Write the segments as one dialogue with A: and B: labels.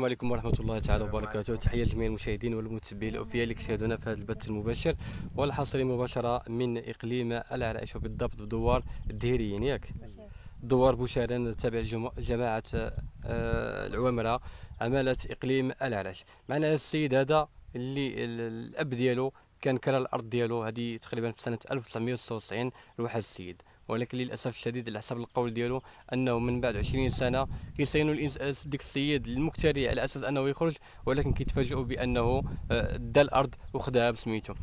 A: السلام عليكم ورحمة الله تعالى وبركاته. تحية لجميع المشاهدين والمتابعين الأوفياء اللي كيشاهدونا في هذا البث المباشر والحصري مباشرة من إقليم العرائش وبالضبط بدوار الدهيريين ياك دوار بوشارن تابع جماعة آه، العوامرة عمالة إقليم العرائش. معنا هذا السيد هذا اللي ال- الأب ديالو كان كرا الأرض ديالو. هذه تقريبا في سنة 1996 لواحد السيد. ولكن للأسف الشديد على حسب القول ديالو أنه من بعد 20 سنة كيصينوا الإنس- ديك السيد المكتري على أساس أنه يخرج ولكن كيتفاجئوا بأنه آه، دا الأرض وخداها بسميتو.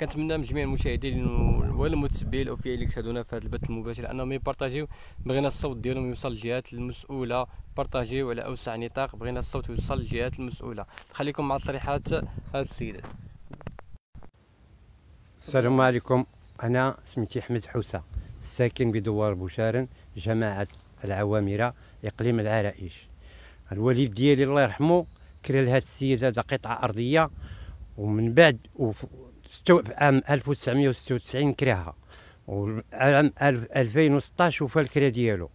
A: كنتمنى من جميع المشاهدين والمتابعين الاوفياء اللي كيشاهدونا في هذا البث المباشر أنهم يبارطاجيو. بغينا الصوت ديالهم يوصل للجهات المسؤولة. بارطاجيو على أوسع نطاق. بغينا الصوت يوصل للجهات المسؤولة. خليكم مع تصريحات هذا السيد.
B: السلام عليكم. أنا سميتي أحمد حوسة. ساكن بدوار بوشارن جماعة العوامرة إقليم العرائش. الوالد ديالي الله يرحمه كرا لهذا السيد هذا قطعة أرضية ومن بعد في عام 1996 كراها وعام 2016 وفى الكرا ديالو.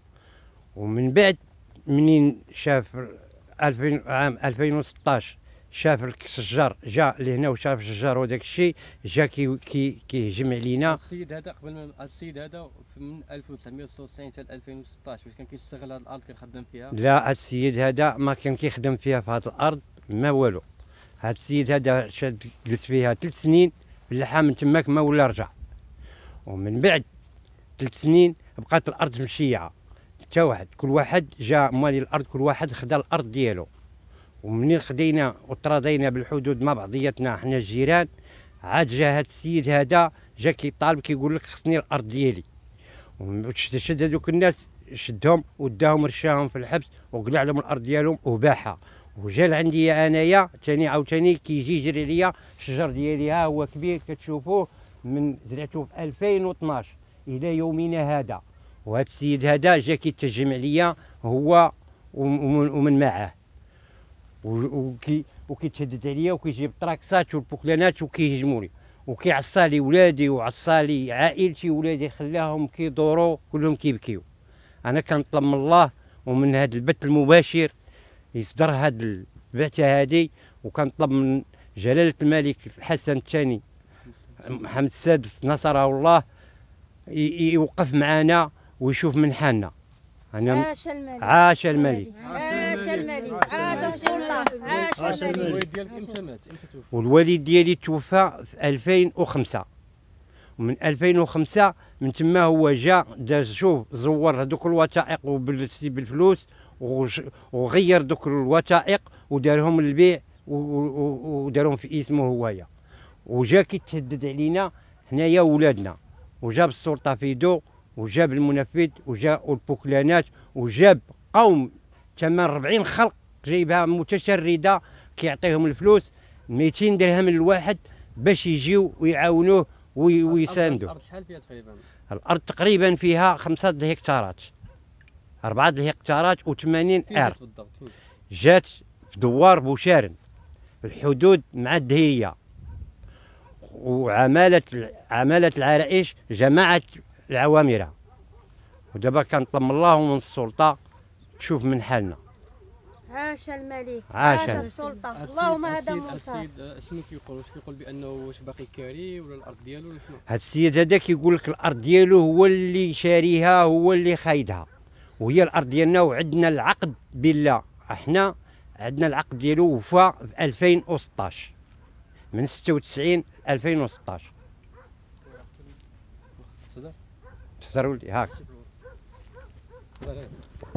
B: ومن بعد منين شاف 2000 عام 2016 شاف الشجار جا لهنا وشاف الشجار وداك الشيء جا كي كي كيهجم علينا.
A: السيد هذا قبل ما السيد هذا من 1996 حتى 2016 واش كان كيستغل هذه الأرض كيخدم فيها؟
B: لا هاد السيد هذا ما كان كيخدم فيها في هاد الأرض ما والو. هاد السيد هذا شاد جلس فيها ثلاث سنين اللحى من تماك ما ولا رجع. ومن بعد ثلاث سنين بقات الأرض مشيعة. حتى واحد كل واحد جا مالي الأرض كل واحد خدا الأرض ديالو. ومنين خدينا وتراضينا بالحدود مع بعضياتنا حنا الجيران؟ عاد جا هاد السيد هذا جا كيطالب كيقول لك خصني الأرض ديالي. شد هذوك الناس شدهم وداهم رشاهم في الحبس وقلع لهم الأرض ديالهم وباعها وجا لعندي أنايا ثاني عاوتاني كيجي يجري ليا الشجر ديالي. ها هو كبير كتشوفوه من زرعته في 2012 إلى يومنا هذا. وهذا السيد هذا جا كيتهجم عليا هو ومن, معاه. وكي وكيتشدد عليا وكيجيب التراكسات والبوكلانات وكيهجموني وكيعصى لي ولادي وعصى لي عائلتي ولادي خلاهم كيدوروا كلهم كيبكيو أنا كنطلب من الله ومن هذا البث المباشر يصدر هذه البعثه هذه وكنطلب من جلالة الملك الحسن الثاني محمد السادس نصره الله يوقف معنا ويشوف من حالنا.
C: عاش الملك.
B: عاش الملك.
C: عاش الملك عاش السلطة عاش الملك
A: الوالد ديالك إمتى مات إمتى توفى
B: والوالد ديالي توفى في 2005 ومن 2005 من تما هو جا دار شوف زور هذوك الوثائق وبال- بالفلوس وغير دوك الوثائق ودارهم للبيع ودارهم في اسمه هوايا. وجا كيتهدد علينا حنايا ولادنا. وجاب السلطه في يدو وجاب المنفذ وجاء البوكلانات وجاب قوم 48 خلق جايبها متشردة كيعطيهم الفلوس 200 درهم للواحد باش يجيو ويعاونوه وي- ويساندوه.
A: الأرض شحال فيها تقريبا؟
B: الأرض تقريبا فيها خمسة هكتارات أربعة هكتارات و80
A: فين
B: آر.
A: جات؟
B: في دوار بوشارن الحدود مع الدهية. وعمالة عمالة العرائش جماعة العوامرة. ودابا كنطلب من الله ومن السلطة تشوف من حالنا.
C: عاش الملك
B: عاش
C: عاش
A: السيد-
C: اللهم هذا
A: السيد
C: منصر
A: السيد شنو كيقول واش كيقول بأنه واش باقي كاري ولا الأرض ديالو ولا شنو؟
B: هاد السيد هذا كيقول لك الأرض ديالو هو اللي شاريها هو اللي خايدها. وهي الأرض ديالنا وعندنا العقد بالله. أحنا عندنا العقد ديالو وفى في 2016 من 96 2016
A: صدر؟
B: لي هاك.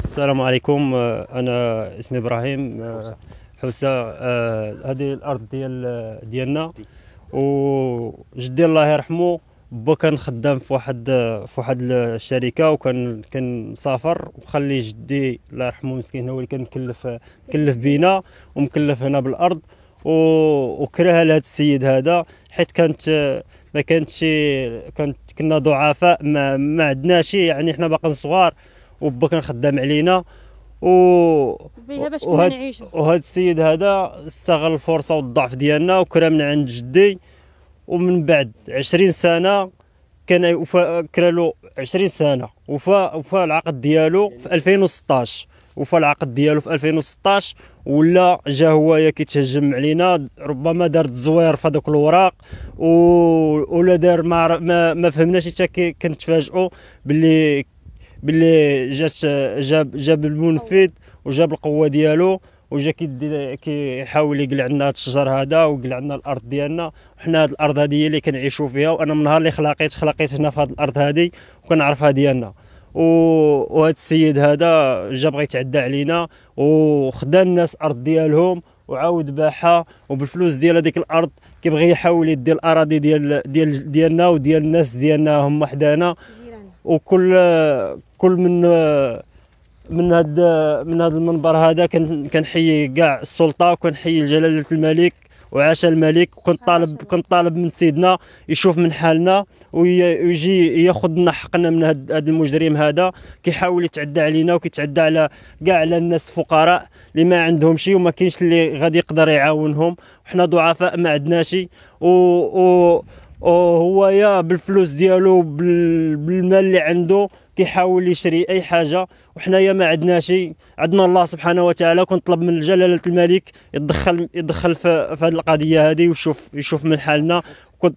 D: السلام عليكم. آه، أنا اسمي إبراهيم. آه، حوسة. آه، هذه الأرض ديال ديالنا. وجدي الله يرحمه با كان خدام في واحد في واحد الشركة وكان كان مسافر وخلي جدي الله يرحمه مسكين هو اللي كان مكلف مكلف بينا ومكلف هنا بالأرض. و- وكرهها لهذا السيد هذا حيت كانت ما كانتش كانت كنا ضعفاء ما, ما عندناش يعني حنا باقيين صغار. وبا كان خدام علينا. و
C: باش
D: وهاد- وهذا السيد هذا استغل الفرصة والضعف ديالنا وكرا من عند جدي. ومن بعد 20 سنة كان وفا كرا له 20 سنة. وفا وفا العقد ديالو في 2016 وفى العقد ديالو في 2016 ولا جا هوايا كيتهجم علينا. ربما دار الزوير في هذوك الوراق. و... ولا دار ما ما, ما فهمناش حتى كنتفاجئوا باللي باللي جات جاب جاب المنفذ وجاب القوة ديالو وجا كيحاول يقلع لنا هذا الشجر هذا ويقلع لنا الأرض ديالنا وحنا هذه الأرض هذه اللي كنعيشوا فيها وأنا من نهار اللي خلقيت خلقيت هنا في هذه الأرض هذه وكنعرفها ديالنا. وهذا السيد هذا جا بغى يتعدى علينا وخدا الناس أرض ديالهم وعاود باعها وبالفلوس ديال هذيك الأرض كيبغي يحاول يدي الأراضي ديال ديال ديالنا وديال الناس ديالنا هم وحدانا وكل كل من من هاد من هذا المنبر هذا كن- كنحيي كاع السلطة وكنحيي جلالة الملك وعاش الملك. وكنت طالب كنت طالب من سيدنا يشوف من حالنا وي- ويجي ياخذ لنا حقنا من هاد هاد المجرم هذا. كيحاول يتعدى علينا وكيتعدى على كاع على الناس الفقراء اللي ما عندهم شيء وما كاينش اللي غادي يقدر يعاونهم. وحنا ضعفاء ما عندناش. و, و وهو يا بالفلوس ديالو بال- بالمال اللي عنده كيحاول يشري أي حاجة. وحنايا ما عندنا شيء. عندنا الله سبحانه وتعالى كنطلب من جلالة الملك يتدخل يتدخل في, في هذه القضية هذه ويشوف يشوف من حالنا. كنت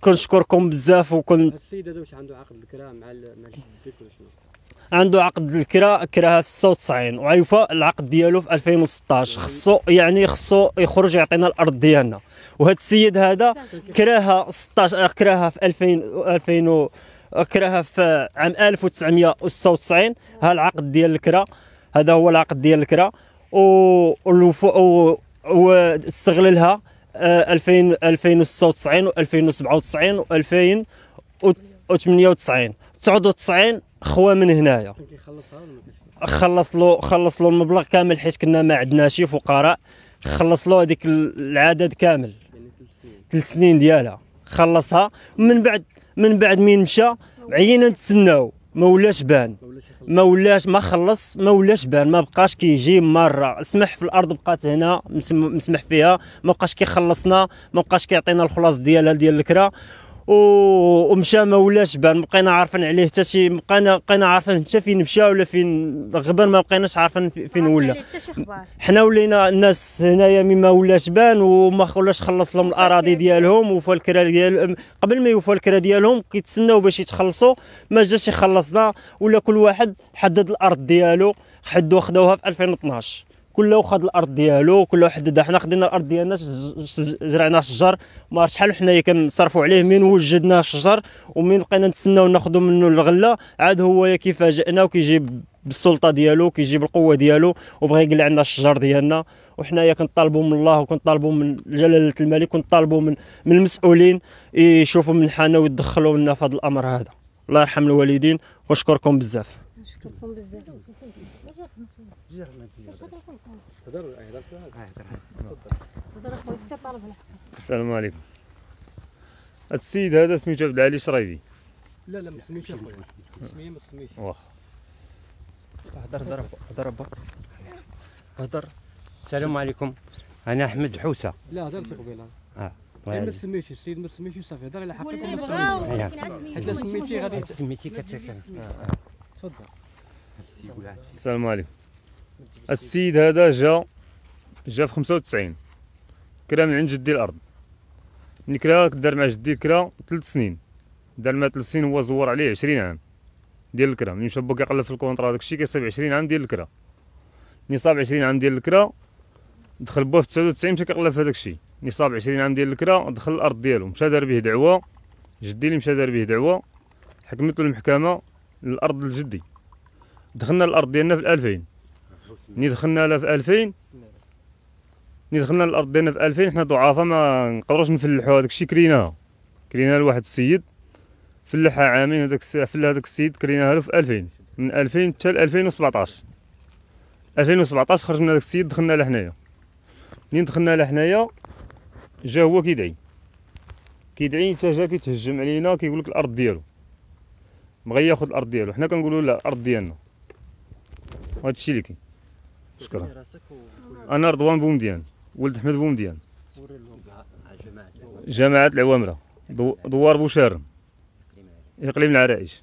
D: كنشكركم بزاف
A: هذا السيد هذا واش عنده عقد الكرا مع مع جدك ولا شنو؟
D: عنده عقد الكرا كراها في 96 وعيفا العقد ديالو في 2016 خصو يعني خصو يخرج يعطينا الأرض ديالنا. وهذا السيد هذا كراها 16 آه، كراها في 2000 2000 و- كراها في عام 1996 ها العقد ديال الكرا هذا هو العقد ديال الكرا. و واستغللها آه، 2000 2096 و 2097 و 2098 99 خوا من هنايا. خلص له خلص له المبلغ كامل حيت كنا ما عندناش فقراء. خلص له هذيك العدد كامل.
A: يعني ثلاث سنين.
D: ديالها. خلصها. من بعد من بعد مين مشى عينا نتسناو. ما ولاش بان.
A: ما ولاش
D: ما خلص ما ولاش بان. ما بقاش كيجي مرة. سمح في الأرض بقات هنا مسم- مسمح فيها. ما بقاش كيخلصنا. ما بقاش كيعطينا الخلاص ديالها ديال الكرا. و- ومشى ما ولاش بان بقينا عارفين عليه حتى شي بقينا بقينا عارفين حتى فين مشى ولا فين غبر ما بقيناش عارفين في- فين ولا. حنا ولينا الناس هنايا مما ولاش بان وما خلاش خلص لهم الأراضي ديالهم وفوا الكرا ديال قبل ما يوفوا الكرا ديالهم كيتسناو باش يتخلصوا ما جاش يخلصنا ولا كل واحد حدد الأرض ديالو حدوا خداوها في 2012 كل واحد الأرض ديالو كل واحد حنا خدينا الأرض ديالنا زرعنا شجر ما شحال حنايا كنصرفوا عليه من وجدنا الشجر ومن بقينا نتسناو ناخذوا منه الغلة. عاد هو كيفاجئنا وكيجيب بالسلطة ديالو كيجيب القوة ديالو وبغى يقلع عنا الشجر ديالنا. وحنايا كنطالبوا من الله وكنطالبوا من جلالة الملك كنطالبوا من من المسؤولين يشوفوا من حالنا ويدخلوا لنا في هذا الأمر هذا. الله يرحم الوالدين ونشكركم بزاف.
C: نشكركم بزاف.
A: ولا
C: الحق
E: السلام عليكم. هاد السيد هذا سميتو عبد العالي شرايبي
A: لا لا ما تسميش اخويا ما تسميش
E: واخا
D: هضر هضر هضر هضر
B: السلام عليكم. أنا أحمد حوسة.
A: لا هضر سي قبيله
B: آه.
A: غير ما تسميش السيد ما تسميش صافي هضر على حقك. تسميش
B: أيوة.
A: حيت سميتي. غادي
B: سميتي كتاكل
A: تفضل.
E: السلام عليكم. السيد هذا جا جا في 95 كرا من عند جدي الأرض. ملي كرا دار مع جدي الكرا ثلاث سنين. دار مع ثلاث سنين هو زور عليه 20 عام ديال الكرا. ملي مشى كيقلب في الكونطرا داكشي كيصيب 20 عام ديال الكرا. ملي صاب 20 عام ديال الكرا دخل با في 99 مشى كيقلب في هذاك الشيء ملي صاب 20 عام ديال الكرا دخل الأرض ديالو. مشى دار به دعوة. جدي اللي مشى دار به دعوة. حكمته المحكمة الأرض لجدي. دخلنا الأرض ديالنا في 2000 ملي دخلنا لها في 2000 ملي دخلنا الأرض ديالنا في 2000 حنا ضعافا ما نقدروش نفلحوا هذاك الشيء كريناها كريناها لواحد السيد. فلحها عامين هذاك السيد فل هذاك السيد كريناها له في 2000 من 2000 حتى ل 2017 2017 خرج من هذاك السيد دخلنا له حنايا. منين دخلنا له حنايا جا هو كيدعي كيدعي حتى جا كيتهجم علينا كيقول لك الأرض ديالو. بغى ياخذ الأرض ديالو. حنا كنقولوا لا الأرض ديالنا. الشيء اللي كاين. شكرا. أنا رضوان بومديان ولد احمد بومديان. جماعة العوامرة. دو- دوار بوشارم. اقليم العرائش.